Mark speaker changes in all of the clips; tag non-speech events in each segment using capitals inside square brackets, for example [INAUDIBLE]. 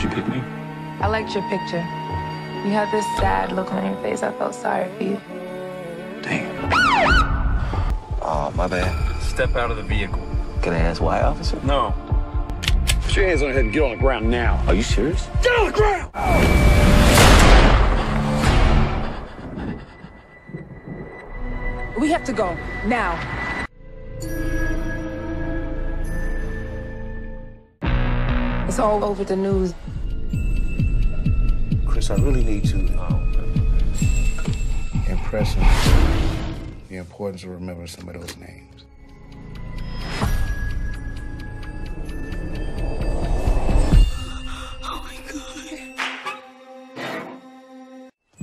Speaker 1: Why'd you pick me?
Speaker 2: I liked your picture. You had this sad look on your face. I felt sorry for you.
Speaker 1: Damn.
Speaker 3: Oh, my bad.
Speaker 1: Step out of the vehicle.
Speaker 3: Can I ask why, officer?
Speaker 1: No.
Speaker 4: Put your hands on your head and get on the ground now.
Speaker 3: Are you serious?
Speaker 4: Get on the ground!
Speaker 2: We have to go now. It's all over the news.
Speaker 5: Chris, I really need to um, impress him the importance of remembering some of those names. Oh my god.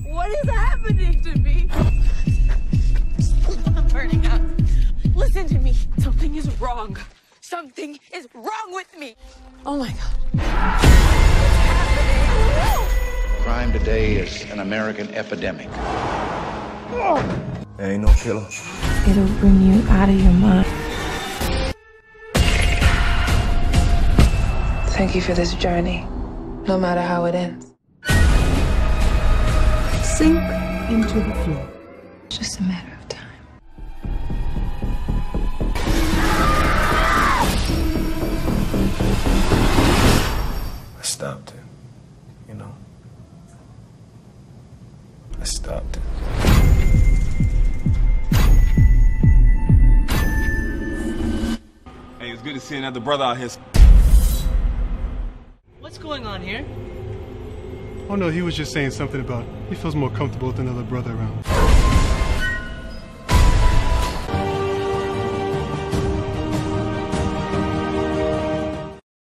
Speaker 6: What is happening to me? [LAUGHS] I'm burning up. Listen to me. Something is wrong. Something is wrong with me.
Speaker 2: Oh my God.
Speaker 5: Crime today is an American epidemic.
Speaker 3: There ain't no killer.
Speaker 2: It'll bring you out of your mind. Thank you for this journey, no matter how it ends.
Speaker 7: Sink into the floor.
Speaker 2: It's just a matter of
Speaker 3: stopped it. You know? I stopped it.
Speaker 1: Hey, it's good to see another brother out here.
Speaker 8: What's going on here?
Speaker 9: Oh no, he was just saying something about he feels more comfortable with another brother around.